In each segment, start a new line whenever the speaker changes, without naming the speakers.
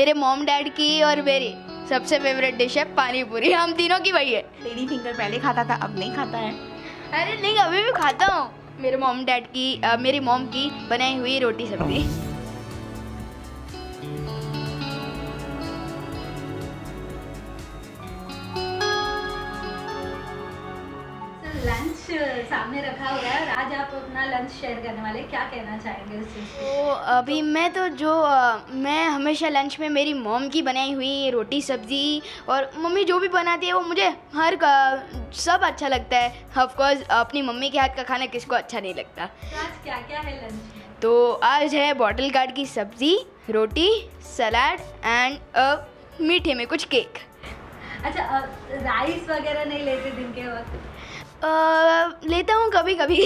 मेरे mom dad की और मेरी सबसे फेवरेट डिश है पानी पूरी हम तीनों की वही है।
लेडी फिंगर पहले खाता था अब नहीं खाता है।
अरे नहीं अभी भी खाता हूँ। मेरे मॉम डैड की मेरी मॉम की बनाई हुई रोटी सब्ज़ी।
लंच सामने रखा हुआ है और आज आप अपना लंच शेयर करने वाले क्या कहना चाहेंगे उस चीज़
तो अभी मैं तो जो मैं हमेशा लंच में मेरी मॉम की बनाई हुई रोटी सब्ज़ी और मम्मी जो भी बनाती है वो मुझे हर का- सब अच्छा लगता है। ऑफ़ कोर्स अपनी मम्मी के हाथ का खाना किसको अच्छा नहीं लगता।
तो आज क्या क्या है लंच
तो आज है बॉटल गार्ड की सब्ज़ी रोटी सलाद एंड मीठे में कुछ केक
अच्छा राइस वगैरह नहीं लेते दिन के वक्त?
लेता हूँ कभी कभी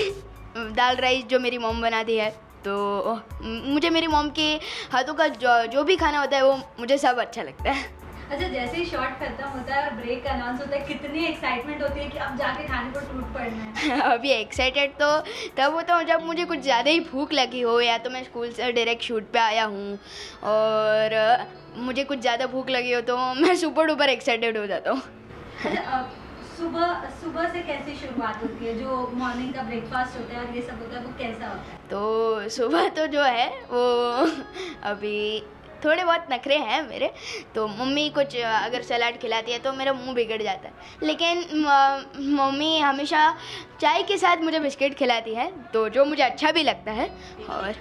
दाल राइस जो मेरी मोम बनाती है तो मुझे मेरी मोम के हाथों का जो जो भी खाना होता है वो मुझे सब अच्छा लगता है।
अच्छा जैसे ही शॉट खत्म होता है और ब्रेक का अनाउंस होता है कितनी एक्साइटमेंट होती है कि अब जाके खाने को टूट पड़ना है।
अभी एक्साइटेड तो तब होता हूँ जब मुझे कुछ ज़्यादा ही भूख लगी हो या तो मैं स्कूल से डायरेक्ट शूट पे आया हूँ और मुझे कुछ ज़्यादा भूख लगी हो तो मैं सुपर डुपर एक्साइटेड हो जाता हूँ।
अच्छा सुबह सुबह से कैसी शुरुआत होती है? जो मॉर्निंग का ब्रेकफास्ट होता है और ये सब होता है वो कैसा होता है?
तो सुबह तो जो है वो अभी थोड़े बहुत नखरे हैं मेरे। तो मम्मी कुछ अगर सलाद खिलाती है तो मेरा मुँह बिगड़ जाता है। लेकिन मम्मी हमेशा चाय के साथ मुझे बिस्किट खिलाती है तो जो मुझे अच्छा भी लगता है। और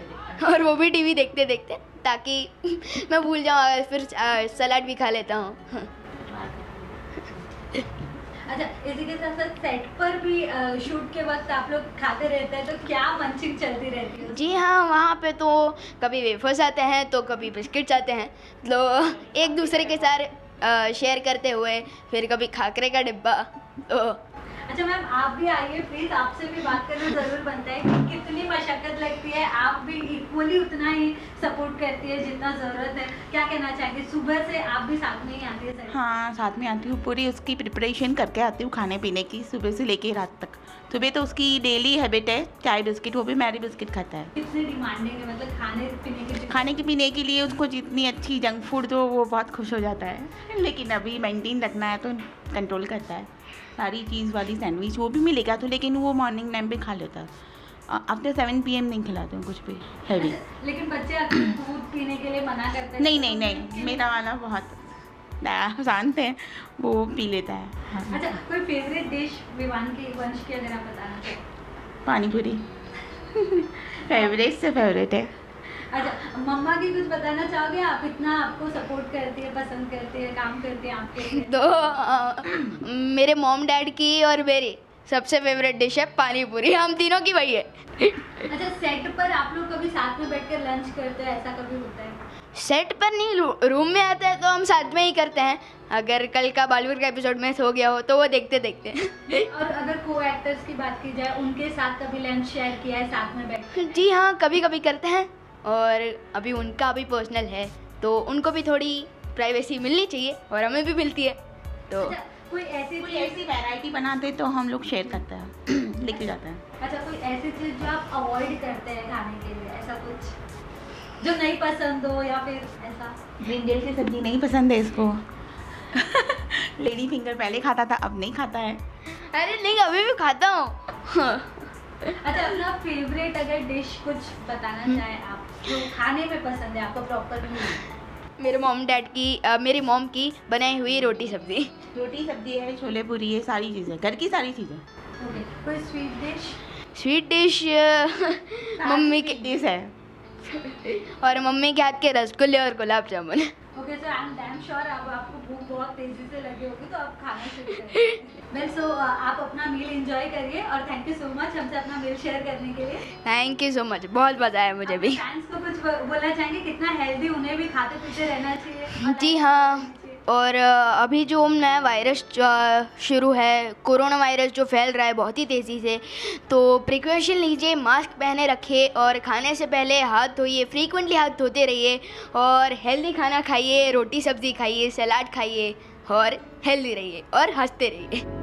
और वो भी टीवी देखते देखते ताकि मैं भूल जाऊँ फिर सलाद भी खा लेता हूँ।
अच्छा इसी के साथ साथ सेट पर भी शूट के वक्त आप लोग खाते रहते हैं तो क्या मंचिंग चलती रहती है?
जी हाँ वहाँ पे तो कभी वेफर्स आते हैं तो कभी बिस्किट आते हैं। तो एक दूसरे के साथ शेयर करते हुए, फिर कभी खाकरे का डिब्बा तो
अच्छा मैम आप भी आइए प्लीज़ आपसे भी बात करना ज़रूर बनता है। कि कितनी मशक्कत लगती है आप भी इक्वली उतना ही सपोर्ट करती है जितना ज़रूरत है। क्या कहना चाहेंगे? सुबह से आप भी साथ में ही आती है सर
हाँ साथ में आती हूँ पूरी उसकी प्रिपरेशन करके आती हूँ खाने पीने की सुबह से लेके रात तक। सुबह तो उसकी डेली हैबिट है चाय बिस्किट वो भी मैरी बिस्किट खाता है।
कितनी डिमांडिंग है मतलब खाने पीने की
खाने के पीने के लिए उसको जितनी अच्छी जंक फ़ूड दो वो बहुत खुश हो जाता है। लेकिन अभी मेंटेन रखना है तो कंट्रोल करता है। सारी चीज़ वाली सैंडविच वो भी मिलेगा तो लेकिन वो मॉर्निंग टाइम पे खा लेता। आफ्टर सेवन पी एम नहीं खिलाते हूँ कुछ भी हैवी
लेकिन बच्चे दूध पीने के लिए मना करते हैं।
नहीं नहीं नहीं मेरा वाला बहुत शांत है वो पी लेता है। हाँ।
अच्छा कोई फेवरेट डिश विवान की वंश की अगर आप बताना
पानी पूरी। फेवरेट से फेवरेट है।
अच्छा मम्मा की कुछ बताना चाहोगे? आप इतना आपको सपोर्ट करती है पसंद करती है काम करती है आपके
तो अ, मेरे मॉम डैड की और मेरी सबसे फेवरेट डिश है पानी पूरी। हम तीनों की वही है।
अच्छा सेट पर आप लोग कभी साथ में बैठकर लंच करते हैं? ऐसा कभी होता है?
सेट पर नहीं रूम में आता है तो हम साथ में ही करते हैं। अगर कल का बॉलीवुड का एपिसोड मिस हो गया हो तो वो देखते देखते।
और अगर को एक्टर्स की बात की जाए उनके साथ कभी लंच शेयर किया है साथ में बैठ
जी हाँ कभी कभी करते हैं। और अभी उनका भी पर्सनल है तो उनको भी थोड़ी प्राइवेसी मिलनी चाहिए और हमें भी मिलती है। तो
अच्छा कोई ऐसी
कोई
चीज़
ऐसी वैरायटी बनाते तो हम लोग शेयर करते हैं लेके जाते हैं।
अच्छा कोई ऐसी चीज़ जो आप अवॉइड करते हैं खाने के लिए ऐसा कुछ? जो नहीं पसंद हो या फिर ऐसा?
ब्रिंजल की सब्ज़ी नहीं पसंद है इसको। लेडी फिंगर पहले खाता था अब नहीं खाता है।
अरे नहीं अभी भी खाता हूँ।
अच्छा अपना फेवरेट अगर डिश कुछ बताना चाहे आप जो खाने में पसंद है आपको प्रॉपर
मेरे मॉम डैड की अ, मेरी मॉम की बनाई हुई रोटी सब्ज़ी।
रोटी सब्ज़ी है छोले पूरी है सारी चीज़ें घर की सारी चीज़ें।
ओके कोई sweet dish
sweet dish mummy के
डिश है।
और मम्मी के हाथ के रसगुल्ले और gulab jamun.
Okay so I am damn sure अब आपको भूख बहुत तेज़ी से लगी होगी तो आप खाना शुरू करें वेल सो आप अपना मील एंजॉय करिए और थैंक यू सो मच हमसे अपना मील शेयर करने के लिए।
थैंक यू सो मच बहुत मज़ा आया मुझे भी।
फ्रेंड्स को कुछ बोलना चाहेंगे कितना हेल्दी उन्हें भी खाते पीते रहना चाहिए।
जी हाँ। और अभी जो नया वायरस शुरू है, कोरोना वायरस जो फैल रहा है, बहुत ही तेज़ी से तो प्रिकॉशन लीजिए मास्क पहने रखिए और खाने से पहले हाथ धोइए फ्रीक्वेंटली हाथ धोते रहिए और हेल्दी खाना खाइए, रोटी सब्ज़ी खाइए सलाद खाइए और हेल्दी रहिए और हँसते रहिए।